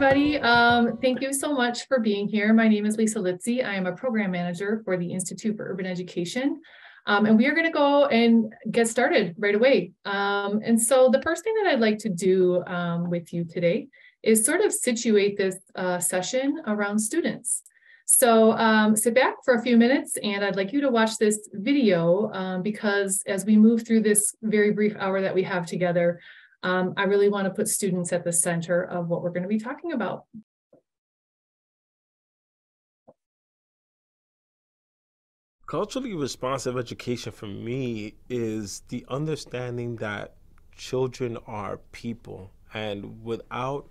everybody. Um, thank you so much for being here. My name is Lisa Litzy. I am a program manager for the Institute for Urban Education. Um, and we are going to go and get started right away. Um, and so the first thing that I'd like to do um, with you today is sort of situate this uh, session around students. So um, sit back for a few minutes and I'd like you to watch this video um, because as we move through this very brief hour that we have together, um, I really want to put students at the center of what we're going to be talking about. Culturally responsive education for me is the understanding that children are people and without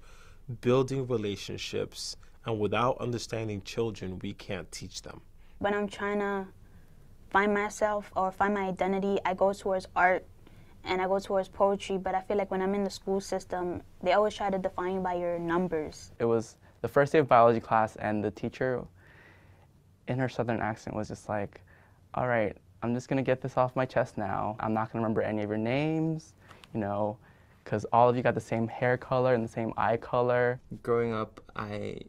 building relationships and without understanding children, we can't teach them. When I'm trying to find myself or find my identity, I go towards art and I go towards poetry, but I feel like when I'm in the school system, they always try to define you by your numbers. It was the first day of biology class, and the teacher, in her southern accent, was just like, All right, I'm just gonna get this off my chest now. I'm not gonna remember any of your names, you know, because all of you got the same hair color and the same eye color. Growing up, I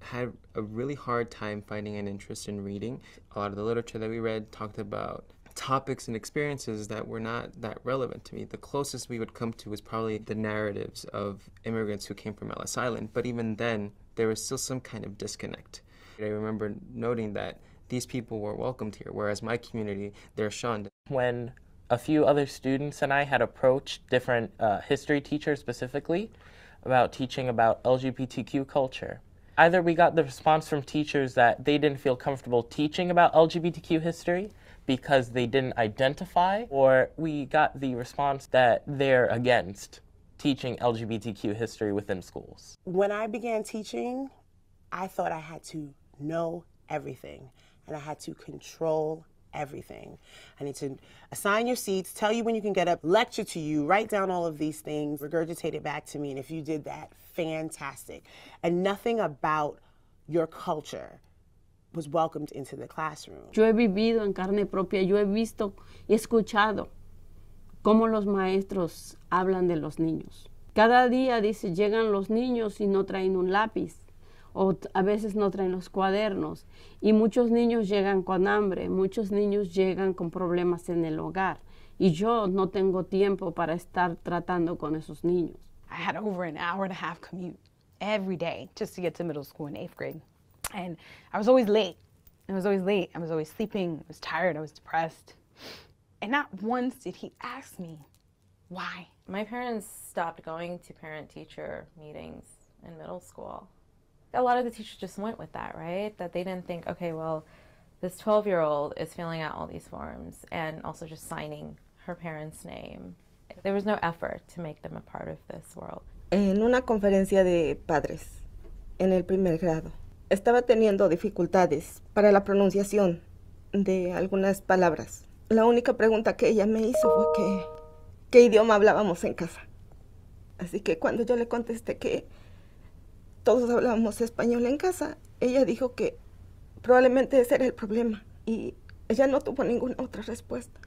had a really hard time finding an interest in reading. A lot of the literature that we read talked about topics and experiences that were not that relevant to me. The closest we would come to was probably the narratives of immigrants who came from Ellis Island, but even then, there was still some kind of disconnect. I remember noting that these people were welcomed here, whereas my community, they're shunned. When a few other students and I had approached different uh, history teachers specifically about teaching about LGBTQ culture, either we got the response from teachers that they didn't feel comfortable teaching about LGBTQ history because they didn't identify, or we got the response that they're against teaching LGBTQ history within schools. When I began teaching, I thought I had to know everything and I had to control everything. I need to assign your seats, tell you when you can get up, lecture to you, write down all of these things, regurgitate it back to me. And if you did that, fantastic. And nothing about your culture was welcomed into the classroom. Yo he vivido en carne propia, yo he visto y escuchado cómo los maestros hablan de los niños. Cada día dice, llegan los niños y no traen un lápiz, o a veces no traen los cuadernos, y muchos niños llegan con hambre, muchos niños llegan con problemas en el hogar, y yo no tengo tiempo para estar tratando con esos niños. I had over an hour and a half commute every day just to get to middle school in eighth grade. And I was always late. I was always late. I was always sleeping. I was tired. I was depressed. And not once did he ask me why. My parents stopped going to parent teacher meetings in middle school. A lot of the teachers just went with that, right? That they didn't think, okay, well, this 12 year old is filling out all these forms and also just signing her parents' name. There was no effort to make them a part of this world. En una conferencia de padres en el primer grado, estaba teniendo dificultades para la pronunciación de algunas palabras. La única pregunta que ella me hizo fue que qué idioma hablábamos en casa. Así que cuando yo le contesté que todos hablábamos español en casa, ella dijo que probablemente ese era el problema y ella no tuvo ninguna otra respuesta.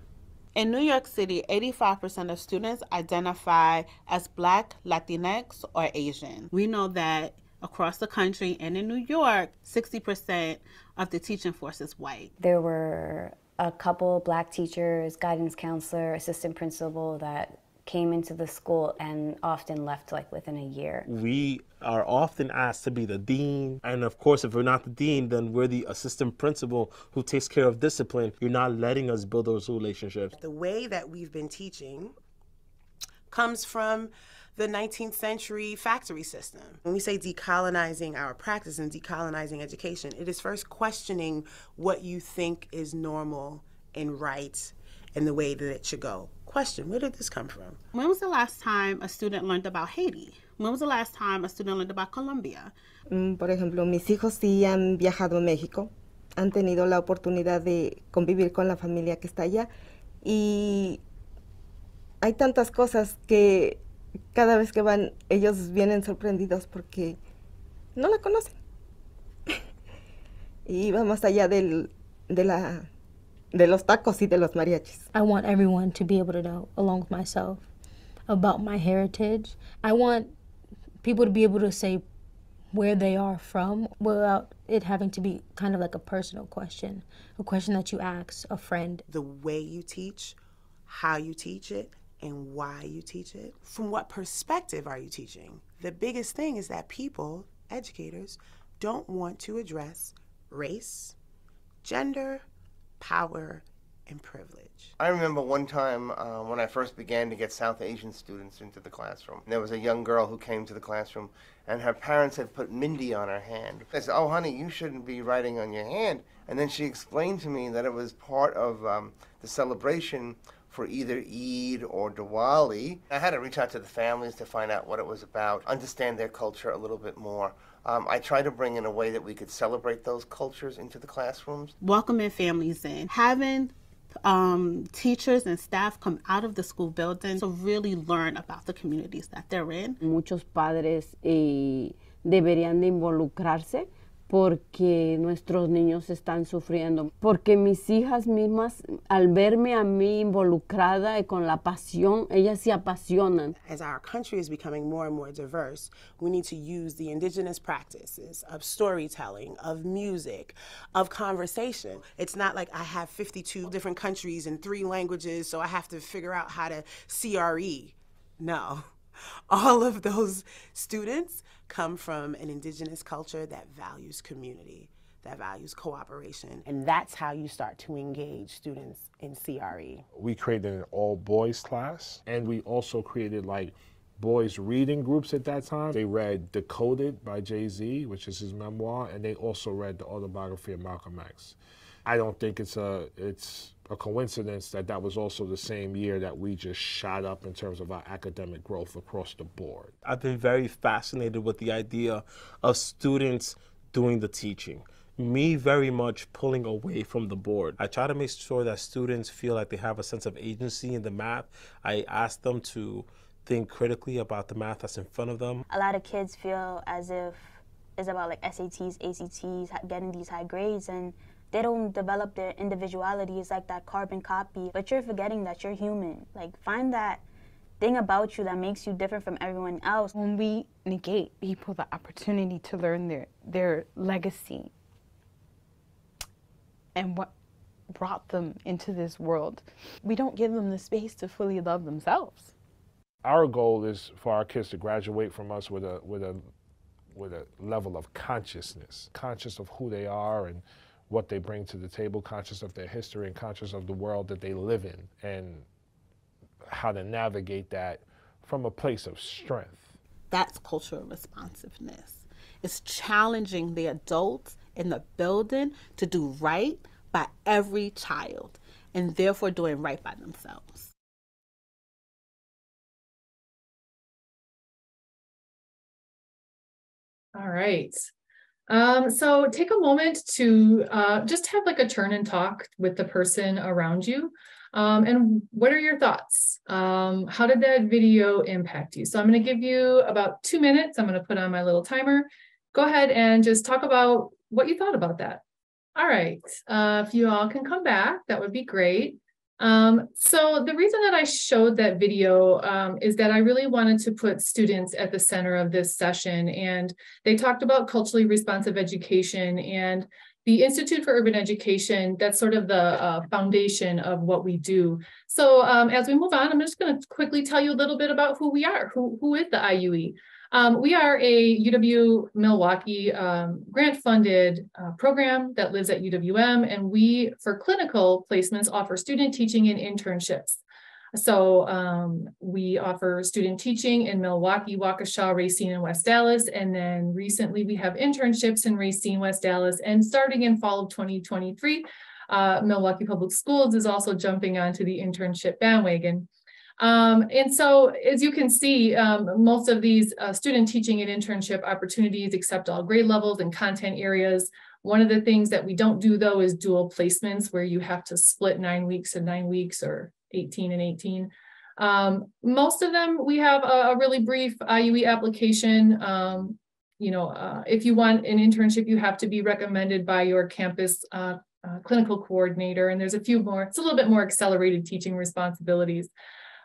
In New York City, 85% of students identify as Black, Latinx, or Asian. We know that across the country and in New York, 60% of the teaching force is white. There were a couple black teachers, guidance counselor, assistant principal that came into the school and often left like within a year. We are often asked to be the dean. And of course, if we're not the dean, then we're the assistant principal who takes care of discipline. You're not letting us build those relationships. The way that we've been teaching comes from the 19th century factory system. When we say decolonizing our practice and decolonizing education, it is first questioning what you think is normal and right and the way that it should go. Question Where did this come from? When was the last time a student learned about Haiti? When was the last time a student learned about Colombia? Mm, por ejemplo, mis hijos sí han viajado a México, han tenido la oportunidad de convivir con la familia que está allá y hay tantas cosas que cada vez que van ellos vienen sorprendidos porque no la conocen. y va más allá del, de la de los tacos y de los mariachis. I want everyone to be able to know, along with myself, about my heritage. I want people to be able to say where they are from without it having to be kind of like a personal question, a question that you ask a friend. The way you teach, how you teach it, and why you teach it. From what perspective are you teaching? The biggest thing is that people, educators, don't want to address race, gender, power, and privilege. I remember one time uh, when I first began to get South Asian students into the classroom. There was a young girl who came to the classroom, and her parents had put mehndi on her hand. I said, "Oh, honey, you shouldn't be writing on your hand." And then she explained to me that it was part of um, the celebration for either Eid or Diwali. I had to reach out to the families to find out what it was about, understand their culture a little bit more. Um, I tried to bring in a way that we could celebrate those cultures into the classrooms. Welcoming families in, having um, teachers and staff come out of the school building to really learn about the communities that they're in. Muchos padres eh, deberían de involucrarse porque nuestros niños están sufriendo, porque mis hijas mismas al verme a mí involucrada y con la pasión, ellas se apasionan. As our country is becoming more and more diverse, we need to use the indigenous practices of storytelling, of music, of conversation. It's not like I have 52 different countries and three languages, so I have to figure out how to CRE. No. All of those students come from an indigenous culture that values community, that values cooperation. And that's how you start to engage students in CRE. We created an all boys class, and we also created like boys reading groups at that time. They read Decoded by Jay Z, which is his memoir, and they also read the autobiography of Malcolm X. I don't think it's a it's a coincidence that that was also the same year that we just shot up in terms of our academic growth across the board. I've been very fascinated with the idea of students doing the teaching. Me very much pulling away from the board. I try to make sure that students feel like they have a sense of agency in the math. I ask them to think critically about the math that's in front of them. A lot of kids feel as if it's about like SATs, ACTs, getting these high grades, and they don't develop their individuality. It's like that carbon copy. But you're forgetting that you're human. Like find that thing about you that makes you different from everyone else. When we negate people the opportunity to learn their their legacy and what brought them into this world, we don't give them the space to fully love themselves. Our goal is for our kids to graduate from us with a with a with a level of consciousness, conscious of who they are and what they bring to the table, conscious of their history and conscious of the world that they live in and how to navigate that from a place of strength. That's cultural responsiveness. It's challenging the adults in the building to do right by every child and therefore doing right by themselves. All right. Um, so take a moment to uh, just have like a turn and talk with the person around you. Um, and what are your thoughts? Um, how did that video impact you? So I'm going to give you about two minutes. I'm going to put on my little timer. Go ahead and just talk about what you thought about that. All right. Uh, if you all can come back, that would be great. Um, so the reason that I showed that video um, is that I really wanted to put students at the center of this session. And they talked about culturally responsive education and the Institute for Urban Education, that's sort of the uh, foundation of what we do. So um, as we move on, I'm just going to quickly tell you a little bit about who we are, who, who is the IUE. Um, we are a UW Milwaukee um, grant funded uh, program that lives at UWM, and we, for clinical placements, offer student teaching and internships. So um, we offer student teaching in Milwaukee, Waukesha, Racine, and West Allis. And then recently we have internships in Racine, West Allis. And starting in fall of 2023, uh, Milwaukee Public Schools is also jumping onto the internship bandwagon. Um, and so, as you can see, um, most of these uh, student teaching and internship opportunities accept all grade levels and content areas. One of the things that we don't do though is dual placements where you have to split nine weeks and nine weeks or 18 and 18. Um, most of them, we have a, a really brief IUE application. Um, you know, uh, if you want an internship, you have to be recommended by your campus uh, uh, clinical coordinator. And there's a few more, it's a little bit more accelerated teaching responsibilities.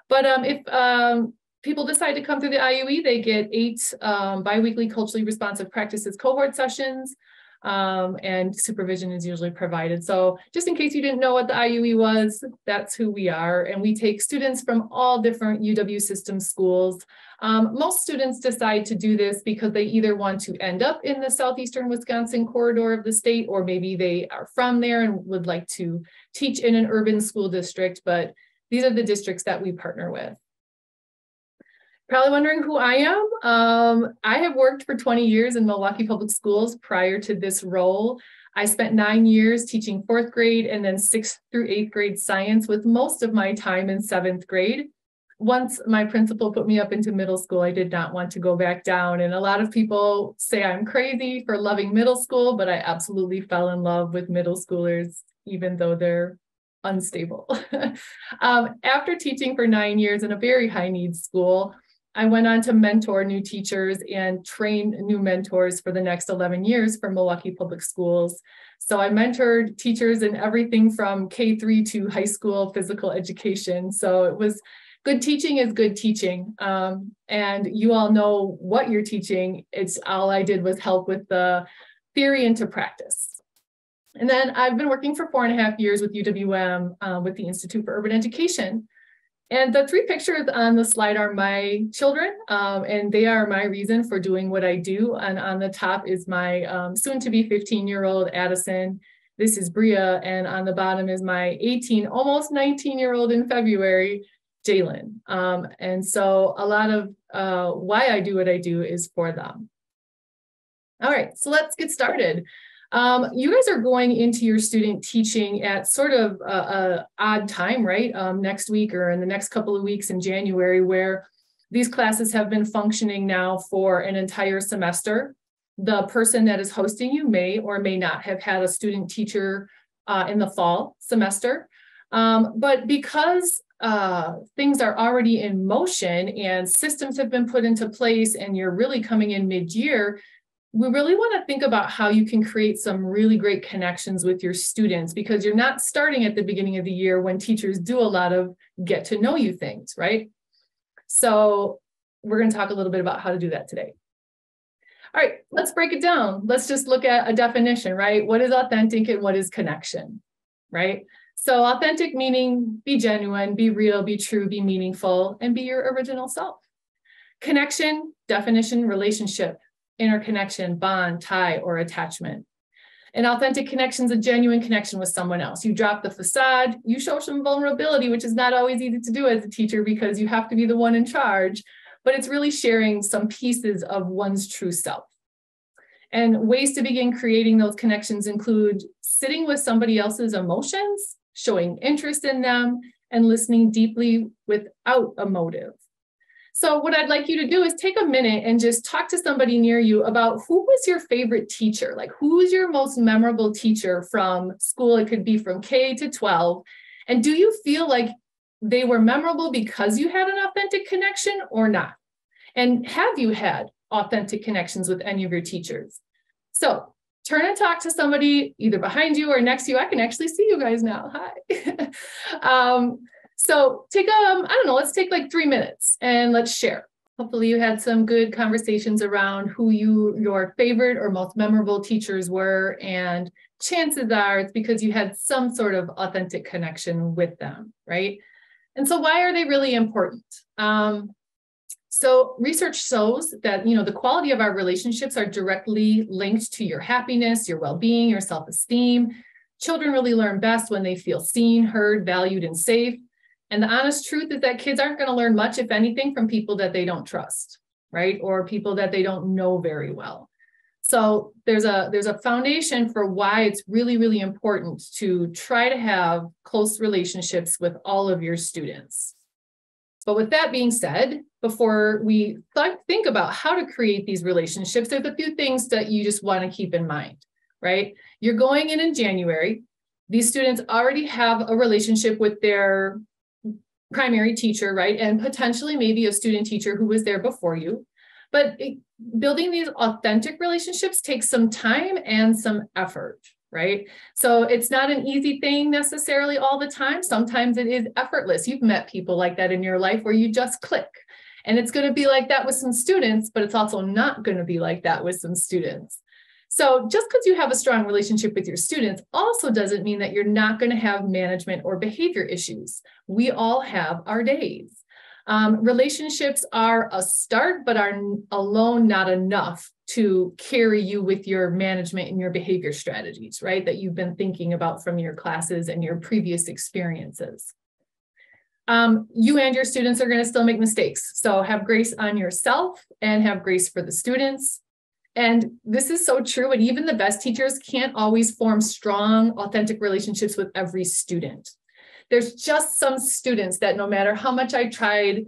But um, if um, people decide to come through the IUE, they get eight um, biweekly culturally responsive practices cohort sessions um, and supervision is usually provided. So just in case you didn't know what the IUE was, that's who we are. And we take students from all different UW system schools. Um, most students decide to do this because they either want to end up in the southeastern Wisconsin corridor of the state, or maybe they are from there and would like to teach in an urban school district, but these are the districts that we partner with. Probably wondering who I am. Um, I have worked for 20 years in Milwaukee Public Schools prior to this role. I spent nine years teaching fourth grade and then sixth through eighth grade science with most of my time in seventh grade. Once my principal put me up into middle school, I did not want to go back down. And a lot of people say I'm crazy for loving middle school, but I absolutely fell in love with middle schoolers, even though they're unstable. um, after teaching for nine years in a very high needs school, I went on to mentor new teachers and train new mentors for the next 11 years for Milwaukee Public Schools. So I mentored teachers in everything from K3 to high school physical education. So it was good teaching is good teaching. Um, and you all know what you're teaching. It's all I did was help with the theory into practice. And then I've been working for four and a half years with UWM uh, with the Institute for Urban Education. And the three pictures on the slide are my children, um, and they are my reason for doing what I do. And on the top is my um, soon to be 15 year old Addison. This is Bria. And on the bottom is my 18, almost 19 year old in February, Jalen. Um, and so a lot of uh, why I do what I do is for them. All right, so let's get started. Um, you guys are going into your student teaching at sort of a, a odd time, right? Um, next week or in the next couple of weeks in January, where these classes have been functioning now for an entire semester. The person that is hosting you may or may not have had a student teacher uh, in the fall semester. Um, but because uh, things are already in motion and systems have been put into place and you're really coming in mid-year, we really want to think about how you can create some really great connections with your students because you're not starting at the beginning of the year when teachers do a lot of get to know you things, right? So we're going to talk a little bit about how to do that today. All right, let's break it down. Let's just look at a definition, right? What is authentic and what is connection, right? So authentic meaning be genuine, be real, be true, be meaningful, and be your original self. Connection, definition, relationship, interconnection, bond, tie, or attachment. An authentic connection is a genuine connection with someone else. You drop the facade, you show some vulnerability, which is not always easy to do as a teacher because you have to be the one in charge, but it's really sharing some pieces of one's true self. And ways to begin creating those connections include sitting with somebody else's emotions, showing interest in them, and listening deeply without a motive. So what I'd like you to do is take a minute and just talk to somebody near you about who was your favorite teacher? Like who's your most memorable teacher from school? It could be from K to 12. And do you feel like they were memorable because you had an authentic connection or not? And have you had authentic connections with any of your teachers? So turn and talk to somebody either behind you or next to you. I can actually see you guys now. Hi. um, so take um, I don't know, let's take like three minutes and let's share. Hopefully you had some good conversations around who you your favorite or most memorable teachers were. And chances are it's because you had some sort of authentic connection with them, right? And so why are they really important? Um, so research shows that you know the quality of our relationships are directly linked to your happiness, your well-being, your self-esteem. Children really learn best when they feel seen, heard, valued, and safe. And the honest truth is that kids aren't going to learn much, if anything, from people that they don't trust, right? Or people that they don't know very well. So there's a there's a foundation for why it's really really important to try to have close relationships with all of your students. But with that being said, before we th- think about how to create these relationships, there's a few things that you just want to keep in mind, right? You're going in in January. These students already have a relationship with their primary teacher, right? And potentially maybe a student teacher who was there before you. But it, building these authentic relationships takes some time and some effort, right? So it's not an easy thing necessarily all the time. Sometimes it is effortless. You've met people like that in your life where you just click And it's going to be like that with some students, but it's also not going to be like that with some students. So just because you have a strong relationship with your students also doesn't mean that you're not going to have management or behavior issues. We all have our days. Um, relationships are a start, but are alone not enough to carry you with your management and your behavior strategies, right? That you've been thinking about from your classes and your previous experiences. Um, you and your students are going to still make mistakes. So have grace on yourself and have grace for the students. And this is so true. And even the best teachers can't always form strong, authentic relationships with every student. There's just some students that no matter how much I tried,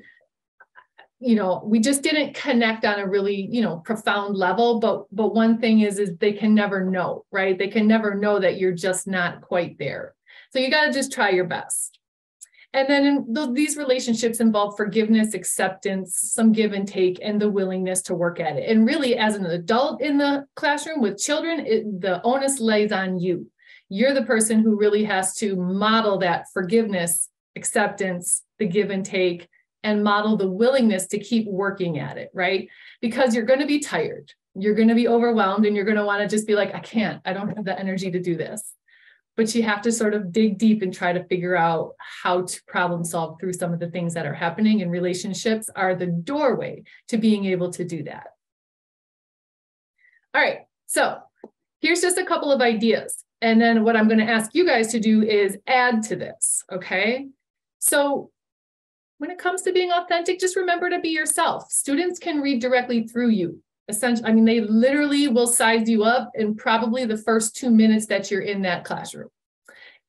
you know, we just didn't connect on a really, you know, profound level. But but one thing is, is they can never know, right? They can never know that you're just not quite there. So you got to just try your best. And then th- these relationships involve forgiveness, acceptance, some give and take, and the willingness to work at it. And really, as an adult in the classroom with children, it, the onus lays on you. You're the person who really has to model that forgiveness, acceptance, the give and take, and model the willingness to keep working at it, right? Because you're going to be tired. You're going to be overwhelmed and you're going to want to just be like, I can't, I don't have the energy to do this but you have to sort of dig deep and try to figure out how to problem solve through some of the things that are happening and relationships are the doorway to being able to do that. All right so here's just a couple of ideas and then what i'm going to ask you guys to do is add to this okay? So when it comes to being authentic just remember to be yourself. Students can read directly through you essentially, I mean, they literally will size you up in probably the first two minutes that you're in that classroom.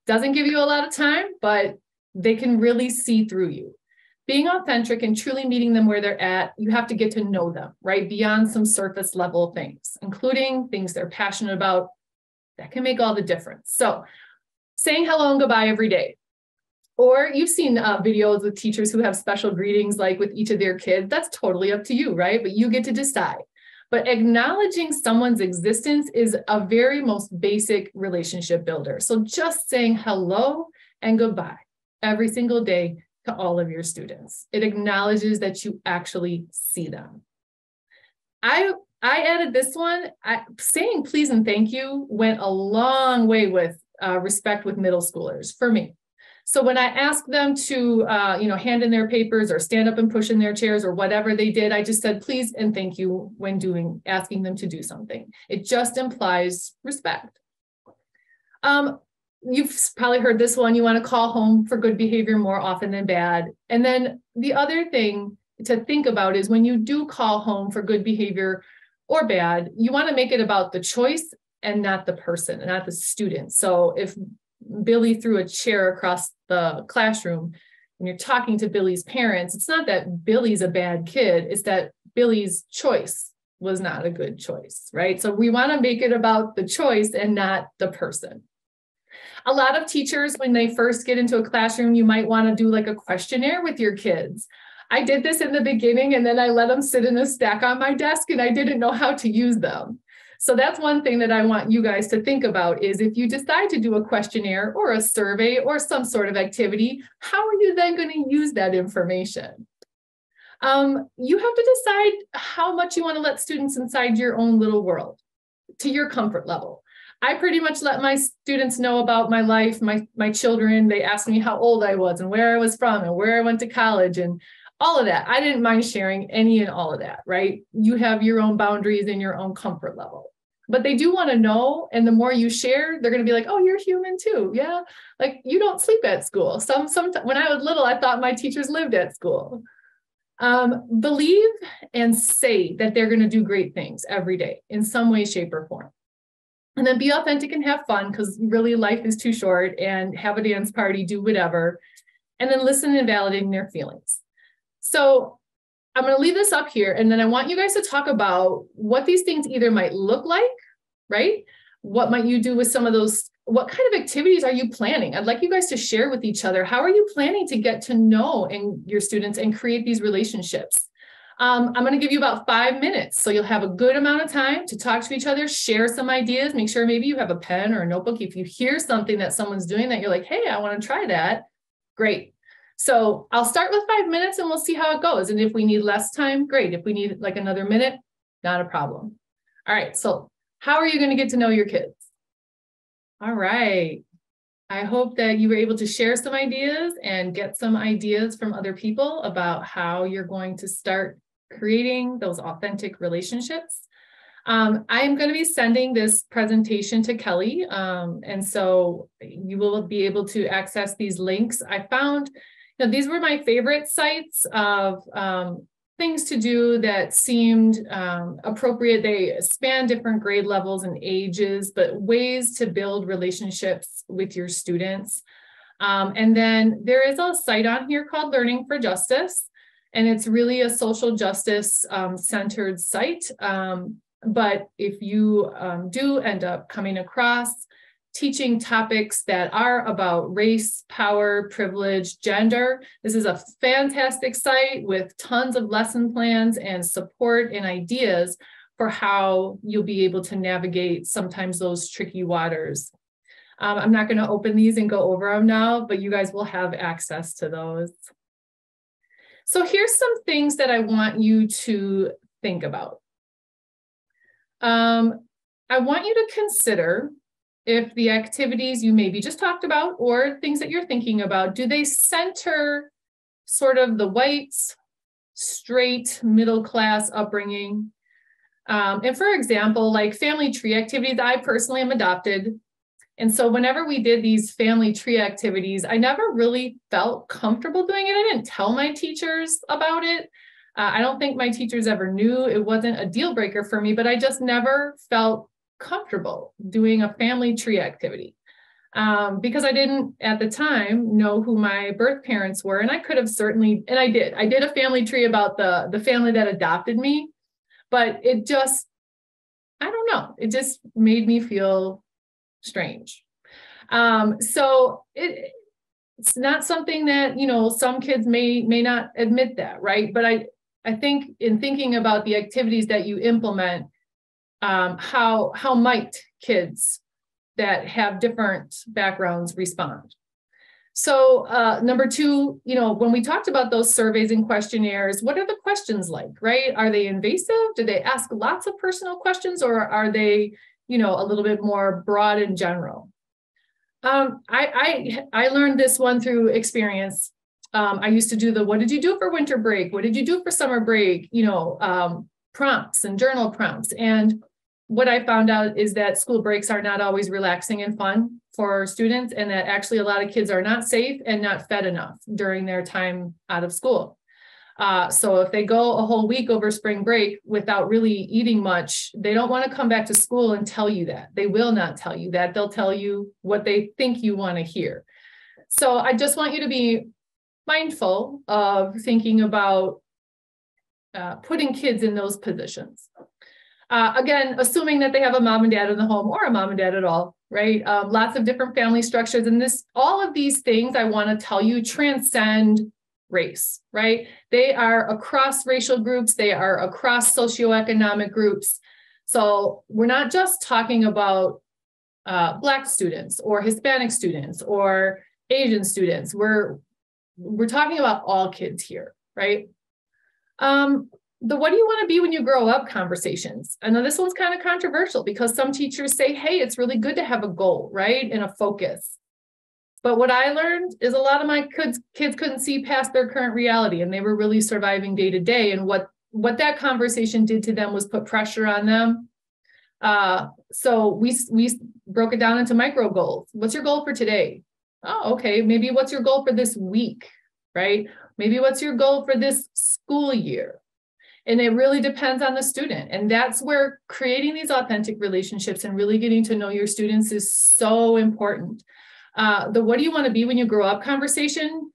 Doesn't give you a lot of time, but they can really see through you. Being authentic and truly meeting them where they're at, you have to get to know them, right? Beyond some surface level things, including things they're passionate about. That can make all the difference. So, saying hello and goodbye every day. Or you've seen uh, videos with teachers who have special greetings like with each of their kids. That's totally up to you, right? But you get to decide. But acknowledging someone's existence is a very most basic relationship builder. So just saying hello and goodbye every single day to all of your students. It acknowledges that you actually see them. I I added this one. I, saying please and thank you went a long way with uh, respect with middle schoolers for me. So when I asked them to, uh, you know, hand in their papers or stand up and push in their chairs or whatever they did, I just said please and thank you when doing asking them to do something. It just implies respect. Um, you've probably heard this one. You want to call home for good behavior more often than bad. And then the other thing to think about is when you do call home for good behavior or bad, you want to make it about the choice and not the person, and not the student. So if Billy threw a chair across the classroom and you're talking to Billy's parents, it's not that Billy's a bad kid, it's that Billy's choice was not a good choice, right? So we want to make it about the choice and not the person. A lot of teachers, when they first get into a classroom, you might want to do like a questionnaire with your kids. I did this in the beginning and then I let them sit in a stack on my desk and I didn't know how to use them. So that's one thing that I want you guys to think about is if you decide to do a questionnaire or a survey or some sort of activity, how are you then going to use that information? Um, you have to decide how much you want to let students inside your own little world to your comfort level. I pretty much let my students know about my life, my my children. They asked me how old I was and where I was from and where I went to college and all of that. I didn't mind sharing any and all of that, right? You have your own boundaries and your own comfort level but they do want to know and the more you share they're going to be like oh you're human too. Yeah like you don't sleep at school. Some some when i was little i thought my teachers lived at school. Um, believe and say that they're going to do great things every day in some way shape or form. And then be authentic and have fun because really life is too short and have a dance party do whatever. And then listen and validating their feelings. So I'm going to leave this up here and then I want you guys to talk about what these things either might look like, right? What might you do with some of those? What kind of activities are you planning? I'd like you guys to share with each other. How are you planning to get to know and your students and create these relationships? Um, I'm going to give you about five minutes. So you'll have a good amount of time to talk to each other, share some ideas, make sure maybe you have a pen or a notebook. If you hear something that someone's doing that you're like, hey, I want to try that, great. So I'll start with five minutes and we'll see how it goes. And if we need less time, great. If we need like another minute, not a problem. All right, so how are you going to get to know your kids? All right. I hope that you were able to share some ideas and get some ideas from other people about how you're going to start creating those authentic relationships. Um, I am going to be sending this presentation to Kelly, um, and so you will be able to access these links. I found, these were my favorite sites of um, things to do that seemed um, appropriate. They span different grade levels and ages, but ways to build relationships with your students. Um, and then there is a site on here called Learning for Justice, and it's really a social justice um, centered site. Um, but if you um, do end up coming across teaching topics that are about race, power, privilege, gender. This is a fantastic site with tons of lesson plans and support and ideas for how you'll be able to navigate sometimes those tricky waters. Um, I'm not going to open these and go over them now, but you guys will have access to those. So here's some things that I want you to think about. Um, I want you to consider if the activities you maybe just talked about or things that you're thinking about, do they center sort of the whites, straight, middle class upbringing? Um, and for example, like family tree activities, I personally am adopted. And so whenever we did these family tree activities, I never really felt comfortable doing it. I didn't tell my teachers about it. Uh, I don't think my teachers ever knew it wasn't a deal breaker for me, but I just never felt comfortable doing a family tree activity um, because I didn't at the time know who my birth parents were. And I could have certainly, and I did, I did a family tree about the, the family that adopted me, but it just, I don't know, it just made me feel strange. Um, so it, it's not something that, you know, some kids may, may not admit that, right? But I, I think in thinking about the activities that you implement, um, how how might kids that have different backgrounds respond? So uh, number two you know when we talked about those surveys and questionnaires what are the questions like right? Are they invasive? Do they ask lots of personal questions or are they you know a little bit more broad and general? Um, I, I i learned this one through experience. Um, i used to do the what did you do for winter break? What did you do for summer break? You know um, prompts and journal prompts. And what I found out is that school breaks are not always relaxing and fun for students, and that actually a lot of kids are not safe and not fed enough during their time out of school. Uh, so if they go a whole week over spring break without really eating much, they don't want to come back to school and tell you that. They will not tell you that. They'll tell you what they think you want to hear. So I just want you to be mindful of thinking about uh, putting kids in those positions. Uh, again, assuming that they have a mom and dad in the home or a mom and dad at all, right? Um, lots of different family structures. And this, all of these things I want to tell you transcend race, right? They are across racial groups, they are across socioeconomic groups. So we're not just talking about uh, Black students or Hispanic students or Asian students. We're we're talking about all kids here, right? Um, the what do you want to be when you grow up conversations. I know this one's kind of controversial because some teachers say, hey, it's really good to have a goal, right? And a focus. But what I learned is a lot of my kids kids couldn't see past their current reality and they were really surviving day to day. And what what that conversation did to them was put pressure on them. Uh, so we we broke it down into micro goals. What's your goal for today? Oh, okay. Maybe what's your goal for this week, right? Maybe what's your goal for this school year? And it really depends on the student. And that's where creating these authentic relationships and really getting to know your students is so important. Uh, the what do you want to be when you grow up conversation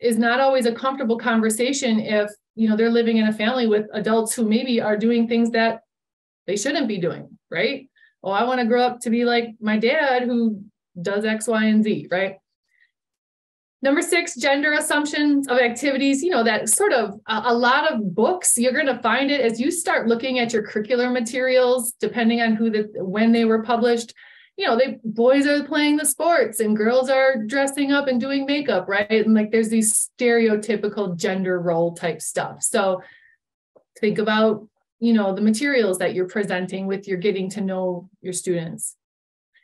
is not always a comfortable conversation if you know they're living in a family with adults who maybe are doing things that they shouldn't be doing, right? Oh, I want to grow up to be like my dad who does X, Y, and Z, right? Number six, gender assumptions of activities. You know, that sort of a, a lot of books, you're going to find it as you start looking at your curricular materials, depending on who the, when they were published. you know, they boys are playing the sports and girls are dressing up and doing makeup, right? And like there's these stereotypical gender role type stuff. So think about, you know, the materials that you're presenting with your getting to know your students.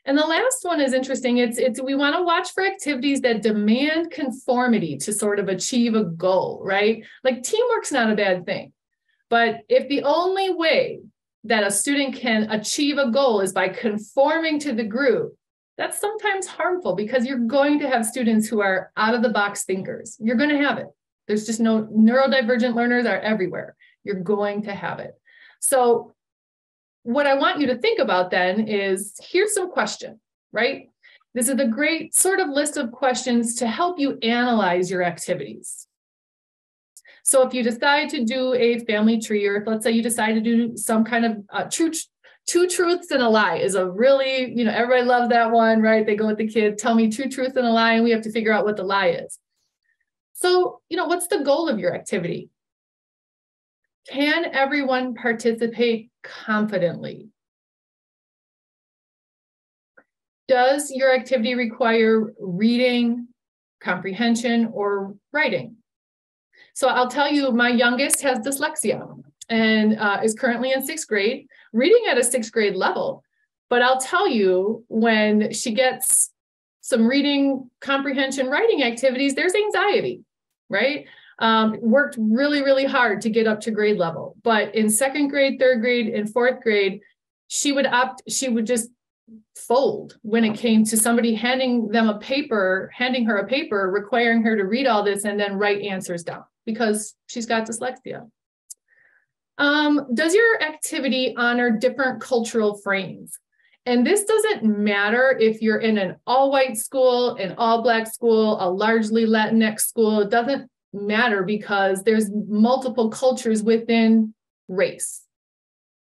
And the last one is interesting. It's it's we want to watch for activities that demand conformity to sort of achieve a goal, right? Like teamwork's not a bad thing. But if the only way that a student can achieve a goal is by conforming to the group, that's sometimes harmful because you're going to have students who are out of the box thinkers. You're going to have it. There's just no neurodivergent learners are everywhere. You're going to have it. So what I want you to think about then is here's some question, right? This is a great sort of list of questions to help you analyze your activities. So if you decide to do a family tree, or if let's say you decide to do some kind of uh, true, two truths and a lie is a really, you know, everybody loves that one, right? They go with the kids, tell me two truths and a lie, and we have to figure out what the lie is. So, you know, what's the goal of your activity? Can everyone participate confidently? Does your activity require reading, comprehension, or writing? So I'll tell you, my youngest has dyslexia and uh, is currently in sixth grade, reading at a sixth grade level. But I'll tell you, when she gets some reading, comprehension, writing activities, there's anxiety, right? Um, worked really, really hard to get up to grade level. But in second grade, third grade, and fourth grade, she would opt, she would just fold when it came to somebody handing them a paper, handing her a paper, requiring her to read all this and then write answers down because she's got dyslexia. Um, does your activity honor different cultural frames? And this doesn't matter if you're in an all white school, an all black school, a largely Latinx school, it doesn't matter because there's multiple cultures within race,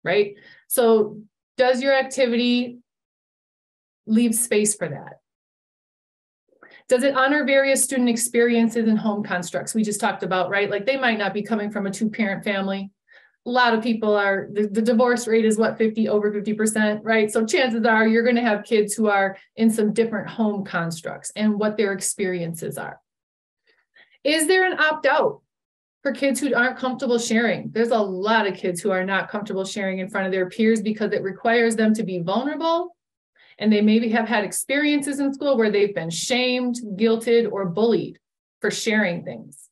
right? So, does your activity leave space for that? Does it honor various student experiences and home constructs we just talked about, right? Like they might not be coming from a two parent family. A lot of people are, the, the divorce rate is what, 50, over 50%, right? So chances are you're going to have kids who are in some different home constructs and what their experiences are. Is there an opt out for kids who aren't comfortable sharing? There's a lot of kids who are not comfortable sharing in front of their peers because it requires them to be vulnerable and they maybe have had experiences in school where they've been shamed, guilted, or bullied for sharing things.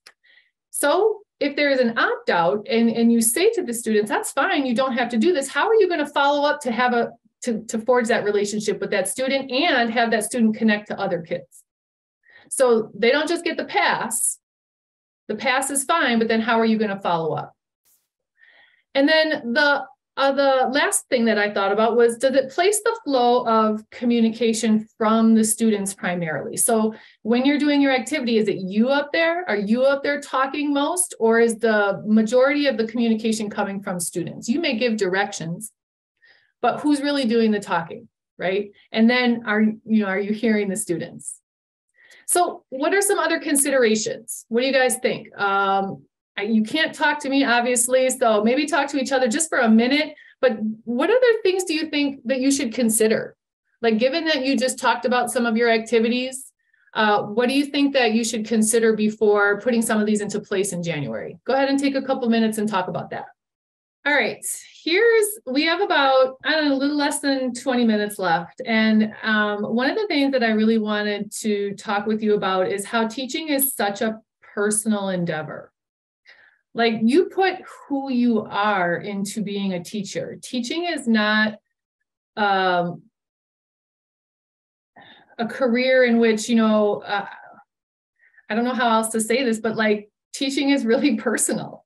So if there is an opt out and, and you say to the students, that's fine, you don't have to do this, how are you going to follow up to have a to, to forge that relationship with that student and have that student connect to other kids? So they don't just get the pass. The pass is fine, but then how are you going to follow up? And then the uh, the last thing that I thought about was does it place the flow of communication from the students primarily? So when you're doing your activity, is it you up there? Are you up there talking most, or is the majority of the communication coming from students? You may give directions, but who's really doing the talking, right? And then are you know are you hearing the students? So what are some other considerations? What do you guys think? Um, you can't talk to me, obviously. So maybe talk to each other just for a minute. But what other things do you think that you should consider? Like, given that you just talked about some of your activities, uh, what do you think that you should consider before putting some of these into place in January? Go ahead and take a couple minutes and talk about that. All right, here's, we have about, I don't know, a little less than 20 minutes left. And um, one of the things that I really wanted to talk with you about is how teaching is such a personal endeavor. Like you put who you are into being a teacher. Teaching is not um, a career in which, you know, uh, I don't know how else to say this, but like teaching is really personal.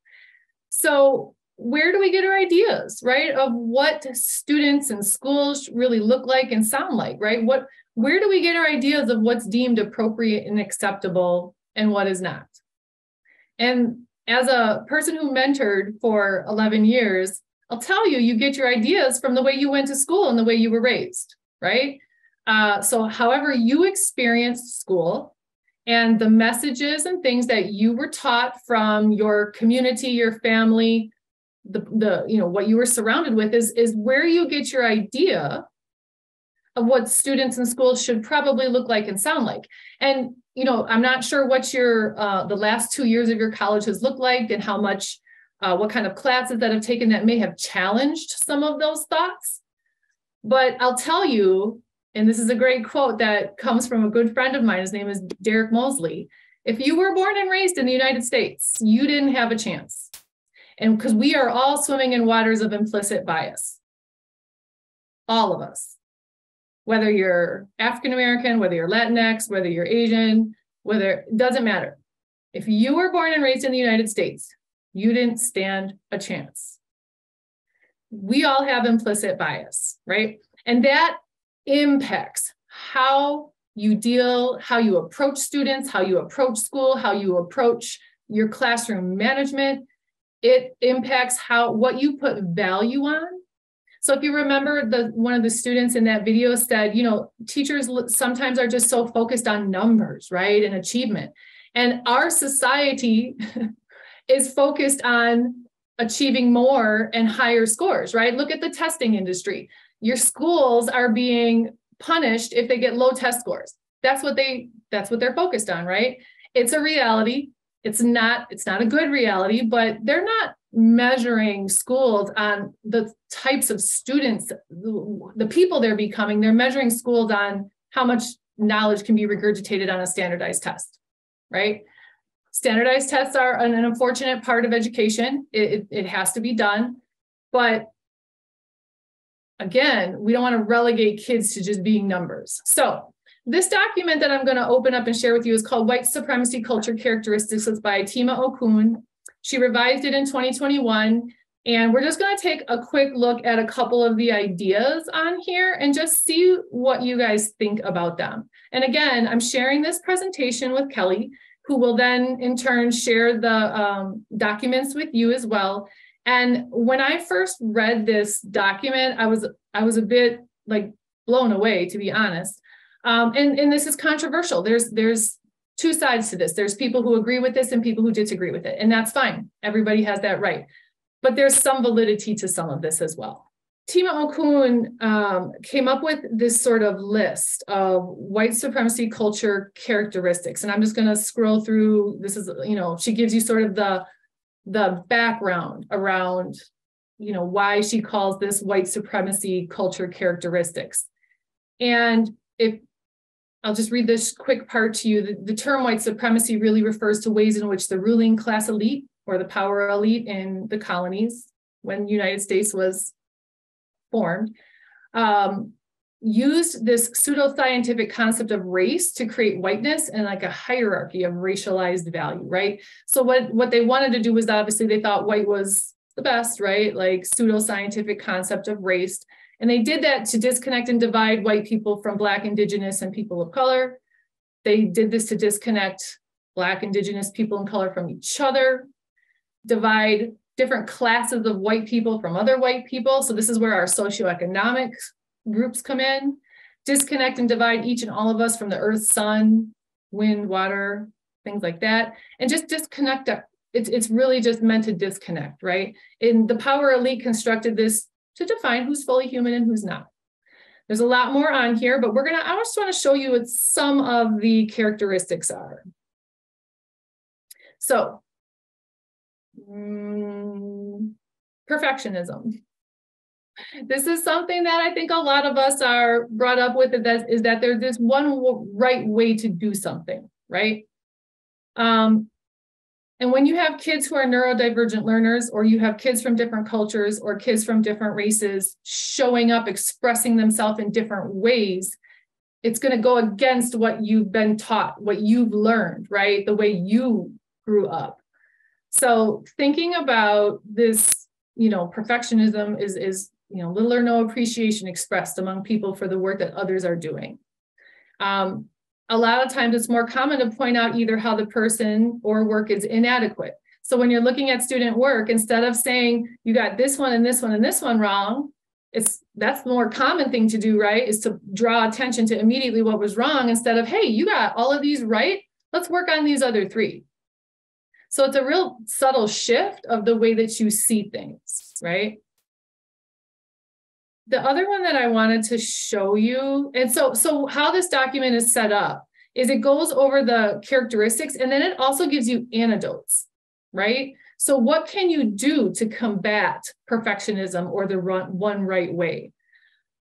So, where do we get our ideas, right? Of what students and schools really look like and sound like, right? What where do we get our ideas of what's deemed appropriate and acceptable and what is not? And as a person who mentored for 11 years, I'll tell you, you get your ideas from the way you went to school and the way you were raised, right? Uh, so, however you experienced school and the messages and things that you were taught from your community, your family, the, the you know what you were surrounded with is is where you get your idea of what students in schools should probably look like and sound like. And you know, I'm not sure what your uh, the last two years of your college has looked like and how much, uh, what kind of classes that have taken that may have challenged some of those thoughts. But I'll tell you, and this is a great quote that comes from a good friend of mine. His name is Derek Mosley. If you were born and raised in the United States, you didn't have a chance. And because we are all swimming in waters of implicit bias, all of us, whether you're African American, whether you're Latinx, whether you're Asian, whether it doesn't matter. If you were born and raised in the United States, you didn't stand a chance. We all have implicit bias, right? And that impacts how you deal, how you approach students, how you approach school, how you approach your classroom management. It impacts how what you put value on. So if you remember the one of the students in that video said, you know, teachers sometimes are just so focused on numbers, right? And achievement. And our society is focused on achieving more and higher scores, right? Look at the testing industry. Your schools are being punished if they get low test scores. That's what they that's what they're focused on, right? It's a reality. It's not it's not a good reality, but they're not measuring schools on the types of students, the people they're becoming. They're measuring schools on how much knowledge can be regurgitated on a standardized test, right? Standardized tests are an, unfortunate part of education. It, it, it has to be done. But again, we don't want to relegate kids to just being numbers. So this document that I'm going to open up and share with you is called White Supremacy Culture Characteristics. It's by Tema Okun. She revised it in 2021. And we're just going to take a quick look at a couple of the ideas on here and just see what you guys think about them. And again, I'm sharing this presentation with Kelly, who will then in turn share the um, documents with you as well. And when I first read this document, I was I was a bit like blown away, to be honest. Um, and and this is controversial. There's there's two sides to this. There's people who agree with this and people who disagree with it, and that's fine. Everybody has that right. But there's some validity to some of this as well. Tema Okun um, came up with this sort of list of white supremacy culture characteristics, and I'm just going to scroll through. This is, you know, she gives you sort of the the background around you know why she calls this white supremacy culture characteristics and if i'll just read this quick part to you the, the term white supremacy really refers to ways in which the ruling class elite or the power elite in the colonies when the united states was formed um, used this pseudo-scientific concept of race to create whiteness and like a hierarchy of racialized value, right? So what, what they wanted to do was obviously they thought white was the best, right? Like pseudo-scientific concept of race. And they did that to disconnect and divide white people from Black, Indigenous, and people of color. They did this to disconnect Black, Indigenous people of color from each other, divide different classes of white people from other white people. So this is where our socioeconomic groups come in, disconnect and divide each and all of us from the earth, sun, wind, water, things like that, and just disconnect. It's, it's really just meant to disconnect, right? And the power elite constructed this to define who's fully human and who's not. There's a lot more on here, but we're gonna, I just wanna show you what some of the characteristics are. So, mm, perfectionism this is something that I think a lot of us are brought up with that is that there's this one right way to do something, right? Um, and when you have kids who are neurodivergent learners, or you have kids from different cultures or kids from different races showing up, expressing themselves in different ways, it's going to go against what you've been taught, what you've learned, right? The way you grew up. So thinking about this, you know, perfectionism is is you know, little or no appreciation expressed among people for the work that others are doing. Um, a lot of times it's more common to point out either how the person or work is inadequate. So when you're looking at student work, instead of saying you got this one and this one and this one wrong, it's that's the more common thing to do, right? Is to draw attention to immediately what was wrong instead of, hey, you got all of these right. Let's work on these other three. So it's a real subtle shift of the way that you see things, right? The other one that I wanted to show you, and so so how this document is set up is it goes over the characteristics and then it also gives you antidotes, right? So what can you do to combat perfectionism or the run, one right way?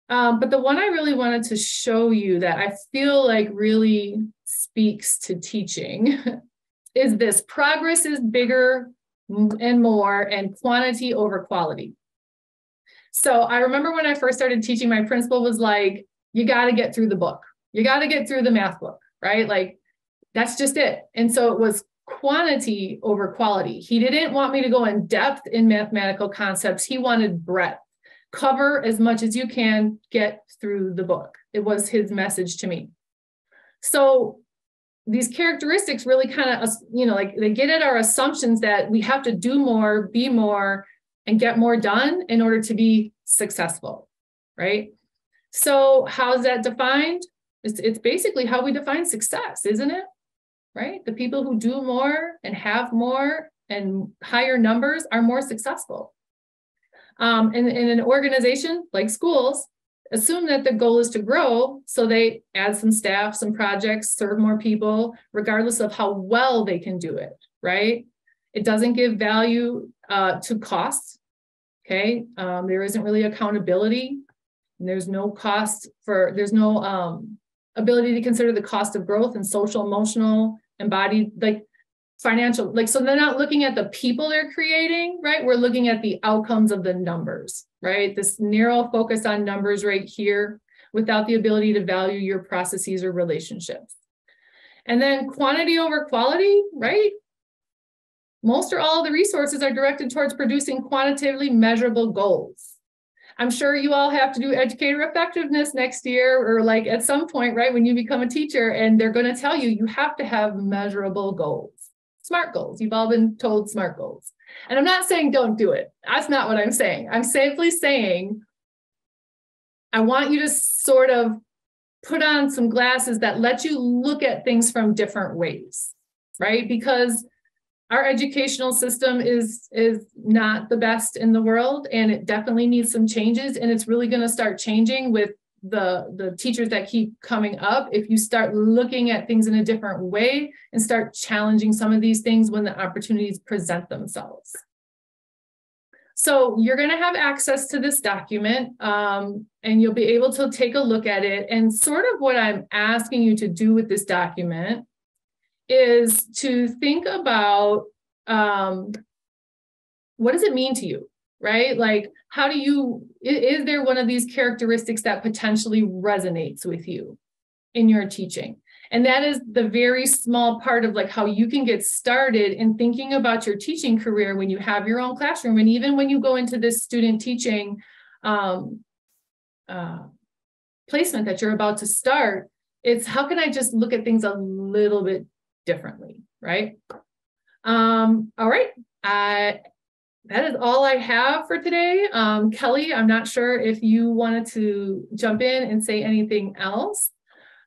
Um, but the one I really wanted to show you that I feel like really speaks to teaching is this progress is bigger and more and quantity over quality. So I remember when I first started teaching, my principal was like, you got to get through the book. You got to get through the math book, right? Like that's just it. And so it was quantity over quality. He didn't want me to go in depth in mathematical concepts. He wanted breadth. Cover as much as you can, get through the book. It was his message to me. So these characteristics really kind of, you know, like they get at our assumptions that we have to do more, be more, and get more done in order to be successful, right? So, how's that defined? It's, it's basically how we define success, isn't it? Right? The people who do more and have more and higher numbers are more successful. Um, and in an organization like schools, assume that the goal is to grow, so they add some staff, some projects, serve more people, regardless of how well they can do it, right? It doesn't give value uh, to costs Okay, um, there isn't really accountability. There's no cost for, there's no um, ability to consider the cost of growth and social, emotional, embodied, like financial, like, so they're not looking at the people they're creating, right? We're looking at the outcomes of the numbers, right? This narrow focus on numbers right here without the ability to value your processes or relationships. And then quantity over quality, right? Most or all of the resources are directed towards producing quantitatively measurable goals. I'm sure you all have to do educator effectiveness next year or like at some point, right, when you become a teacher, and they're going to tell you you have to have measurable goals, SMART goals. You've all been told SMART goals. And I'm not saying don't do it. That's not what I'm saying. I'm simply saying I want you to sort of put on some glasses that let you look at things from different ways, right? Because our educational system is is not the best in the world and it definitely needs some changes and it's really going to start changing with the the teachers that keep coming up. If you start looking at things in a different way and start challenging some of these things when the opportunities present themselves. So you're going to have access to this document um, and you'll be able to take a look at it and sort of what i'm asking you to do with this document is to think about um, what does it mean to you, right? Like, how do you, is there one of these characteristics that potentially resonates with you in your teaching? And that is the very small part of like how you can get started in thinking about your teaching career when you have your own classroom. And even when you go into this student teaching um, uh, placement that you're about to start, it's how can I just look at things a little bit differently, right? Um, all right. Uh, that is all I have for today. Um, Kelly, I'm not sure if you wanted to jump in and say anything else.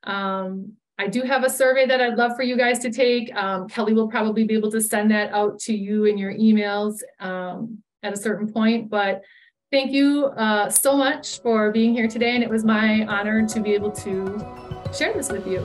Um, I do have a survey that I'd love for you guys to take. Um, Kelly will probably be able to send that out to you in your emails um, at a certain point. But thank you uh, so much for being here today. And it was my honor to be able to share this with you.